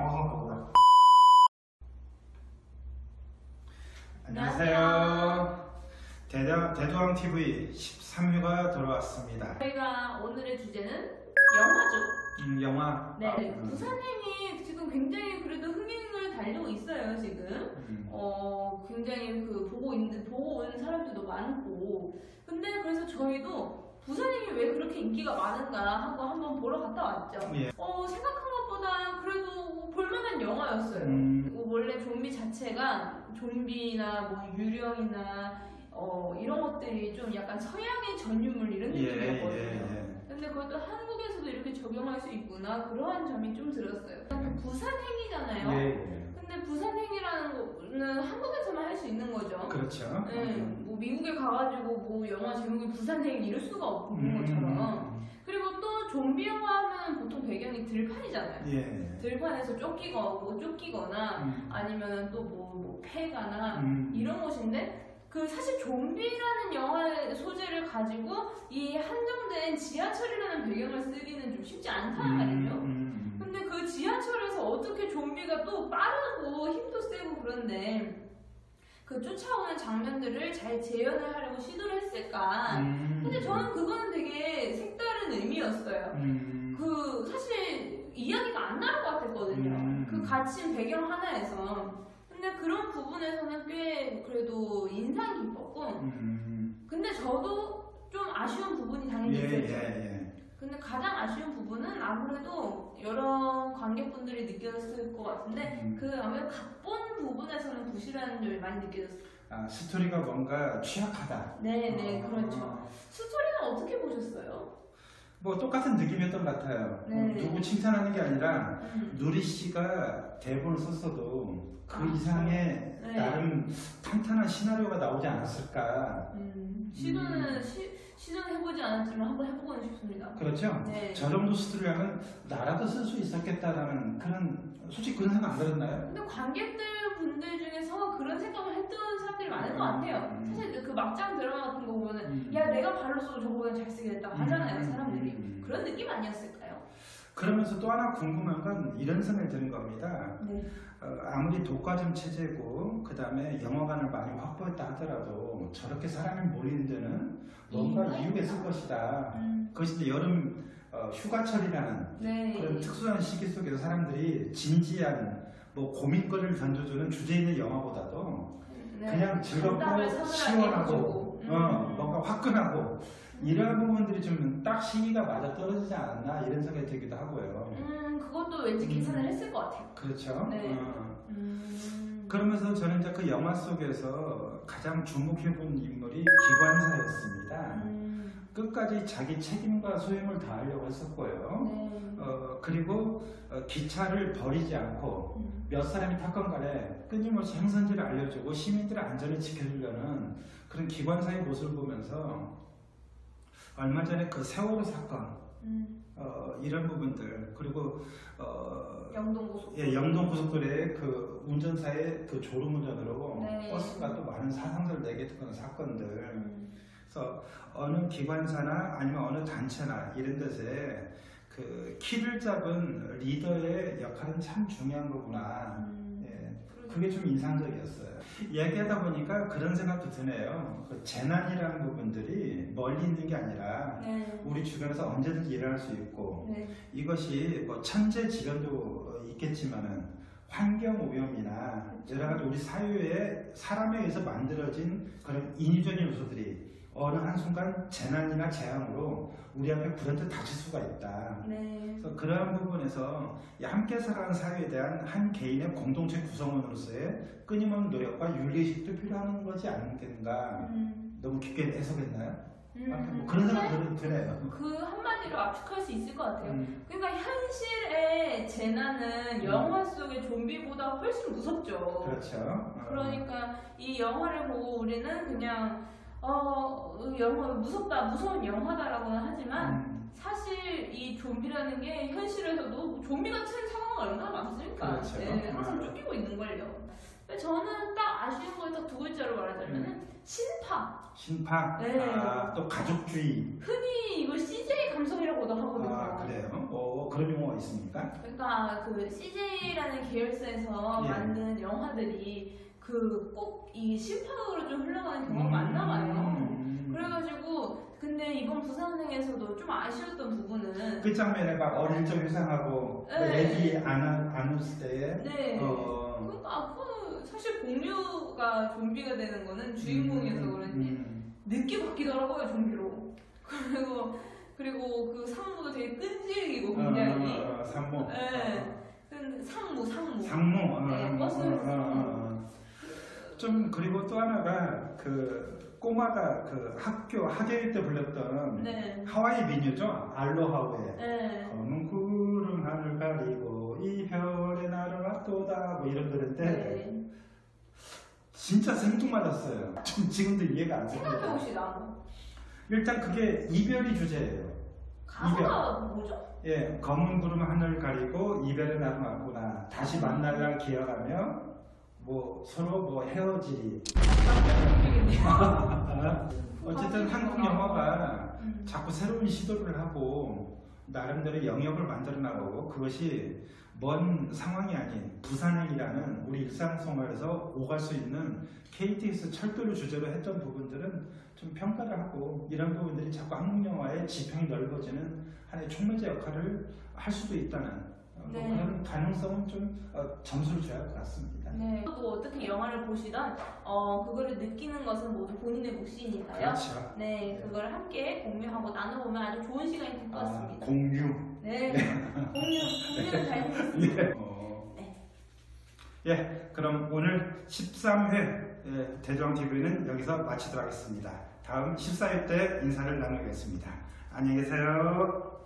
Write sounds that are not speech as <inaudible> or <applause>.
어, 안녕하세요. 대대, 대두왕 TV 13회가 돌아왔습니다. 저희가 오늘의 주제는 영화죠. 음, 영화. 네, 음, 부산행이 지금 굉장히 그래도 흥행을 달리고 있어요, 지금. 음, 어, 굉장히 그 보고 있는, 보고 오는 사람들도 많고. 근데 그래서 저희도 부산행이 왜 그렇게 인기가 많은가 하고 한번 보러 갔다 왔죠. 예. 어, 생각한 영화였어요. 음. 원래 좀비 자체가 좀비나 뭐 유령이나 어, 이런 것들이 좀 약간 서양의 전유물 이런 예, 느낌이었거든요. 예, 예. 근데 그것도 한국에서도 이렇게 적용할 수 있구나 그러한 점이 좀 들었어요. 그 부산행이잖아요. 예, 예. 근데 부산행이라는 거는 한국에서만 할 수 있는 거죠. 그렇죠. 네, 뭐 미국에 가가지고 뭐 영화 제목이 부산행 이럴 수가 없는 것처럼. 음, 그리고 또 좀비 영화 하면 보통 배경이 들판이잖아요. 예. 들판에서 쫓기고 쫓기거나 음, 아니면은 또뭐 폐가나 음. 이런 곳인데 그 사실 좀비라는 영화의 소재를 가지고 이 한정된 지하철이라는 배경을 쓰기는 좀 쉽지 않다는 말이죠. 음, 음, 근데 그 지하철에서 어떻게 좀비가 또 빠르고 힘도 세고 그런데 그 쫓아오는 장면들을 잘 재현을 하려고 시도를 했을까? 음. 근데 저는 그거는 되게 색다른 음, 그 사실 이야기가 안 나올 것 같았거든요. 음. 그 갇힌 배경 하나에서. 근데 그런 부분에서는 꽤 그래도 인상 깊었고, 음, 근데 저도 좀 아쉬운 부분이 당연히 예, 있었죠. 예, 근데 가장 아쉬운 부분은 아무래도 여러 관객분들이 느꼈을 것 같은데, 음. 그 아무래도 각본 부분에서는 부실한 점이 많이 느껴졌어요. 아, 스토리가 뭔가 취약하다. 네네, 어, 그렇죠. 스토리는 어떻게 보셨어요? 뭐 똑같은 느낌이었던 것 같아요. 네. 누구 칭찬하는 게 아니라 음. 누리 씨가 대본을 썼어도 그 아, 이상의 네. 나름 탄탄한 시나리오가 나오지 않았을까. 음, 시도는 시, 시도는 해보지 않았지만 한번 해보고는 싶습니다. 그렇죠? 네. 저 정도 스토리라면 나라도 쓸 수 있었겠다라는 그런 솔직히 그런 생각 안 들었나요? 근데 관객들 분들 중에서 그런 생각을 했던 사람들이 많은 것 같아요. 음. 사실 그 막장 드라마 같은 거 보면은 음. 야 내가 발로 써도 저거보다 잘 쓰겠다 하잖아요 음. 사람들이 음. 그런 느낌 아니었을까요? 그러면서 또 하나 궁금한 건 이런 생각이 드는 겁니다. 네. 어, 아무리 독과점 체제고 그 다음에 영화관을 많이 확보했다 하더라도 저렇게 사람이 몰리는 데는 뭔가 이유가 있을. 것이다. 음. 그것이 이제 여름 어, 휴가철이라는 네. 그런 특수한 시기 속에서 사람들이 진지한 뭐 고민거리를 던져주는 주제 있는 영화보다도 네. 그냥 즐겁고 시원하고 해주고. 음. 어, 뭔가 화끈하고 이러한 부분들이 좀 딱 시기가 맞아 떨어지지 않았나 이런 생각이 들기도 하고요. 음 그것도 왠지 음. 계산을 했을 것 같아요. 그렇죠. 네. 어. 음. 그러면서 저는 이제 그 영화 속에서 가장 주목해본 인물이 기관사였습니다. 음. 끝까지 자기 책임과 소임을 다하려고 했었고요. 네. 어, 그리고 어, 기차를 버리지 않고 음. 몇 사람이 탔건 간에 끊임없이 행선지를 알려주고 시민들의 안전을 지켜주려는 그런 기관사의 모습을 보면서 얼마 전에 그 세월호 사건 음. 어, 이런 부분들 그리고 어, 영동고속. 예, 영동 고속도로의 그 운전사의 그 졸음운전으로 네. 버스가 또 많은 사상자를 내게 했던 사건들 음. 그래서 어느 기관사나 아니면 어느 단체나 이런 데서의 그 키를 잡은 리더의 역할은 참 중요한 거구나. 음. 예, 그게 좀 인상적이었어요. 얘기하다 보니까 그런 생각도 드네요. 그 재난이라는 부분들이 멀리 있는 게 아니라 네. 우리 주변에서 언제든지 일어날 수 있고 네. 이것이 뭐 천재 지변도 있겠지만은 환경 오염이나 여러 가지 우리 사회에 사람에 의해서 만들어진 그런 인위적인 요소들이 어느 한순간 재난이나 재앙으로 우리 앞에 불현듯 닥칠 수가 있다. 네. 그래서 그러한 부분에서 이 함께 살아가는 사회에 대한 한 개인의 공동체 구성원으로서의 끊임없는 노력과 윤리의식도 필요한 거지 않겠는가. 음. 너무 깊게 해석했나요? 음. 아, 뭐 그런 생각이 드네요. 그 한마디로 압축할 수 있을 것 같아요. 음. 그러니까 현실의 재난은 영화 속의 좀비보다 훨씬 무섭죠. 그렇죠. 어. 그러니까 이 영화를 보고 우리는 그냥 어 영화 무섭다 무서운 영화다라고는 하지만 음. 사실 이 좀비라는 게 현실에서도 좀비 같은 상황이 얼마나 많습니까? 그렇죠. 네, 항상 음. 쫓기고 있는 걸요. 저는 딱 아쉬운 걸딱두 글자로 말하자면은 신파. 신파, 네. 아, 또 가족주의. 흔히 이걸 CJ 감성이라고도 하거든요. 아 그래요? 어 그런 용어가 있습니까? 그러니까 그 CJ라는 계열사에서 예. 만든 영화들이 그 꼭이 심파으로 좀 흘러가는 경우가 많나 봐요. 음. 그래가지고 근데 이번 부산행에서도 좀 아쉬웠던 부분은 그 장면에 막 어릴 적 회상하고 그 네. 애기 안, 안 웃을 때에 네. 어, 그러니까 그 사실 공유가 좀비가 되는 거는 주인공이어서 음, 그런지 음. 늦게 바뀌더라고요 좀비로. <laughs> 그리고 그리고 그 상무도 되게 끈질기고 굉장히. 어, 어, 상무 네. 상무 상무. 상무 어, 네, 어, 버스 어. 좀 그리고 또 하나가 그 꼬마가 그 학교 학예회 때 불렀던 네. 하와이 민요죠 알로하우에 네. 검은 구름 하늘 가리고 이 별에 날아왔도다 뭐 이런 노래인데 네. 진짜 생뚱맞았어요 <laughs> 좀 지금도 이해가 안 생각해 됩니다 봅시다. 일단 그게 이별이 주제예요 가사가 뭐죠? 예, 검은 구름 하늘 가리고 이별의 날은 왔구나. 다시 만날 날 기억하며 뭐 서로 뭐 헤어지리. <laughs> 어쨌든 한국 영화가 음. 자꾸 새로운 시도를 하고 나름대로 영역을 만들어 나가고 그것이 먼 상황이 아닌 부산행이라는 우리 일상생활에서 오갈 수 있는 KTX 철도를 주제로 했던 부분들은 좀 평가를 하고 이런 부분들이 자꾸 한국 영화의 지평이 넓어지는 하나의 촉매제 역할을 할 수도 있다는 어, 뭐 네. 그런 가능성은 좀 어, 점수를 줘야 할 것 같습니다. 네. 또 어떻게 영화를 보시던 어 그거를 느끼는 것은 모두 본인의 몫이니까요. 그렇죠. 네, 그걸 함께 공유하고 나눠보면 아주 좋은 시간이 될것 아, 같습니다. 공유. 네, 공유, 공유는 잘. 예. 어. 네. 예, 그럼 오늘 13회 예, 대조왕 TV는 여기서 마치도록 하겠습니다. 다음 14회 때 인사를 나누겠습니다. 안녕히 계세요.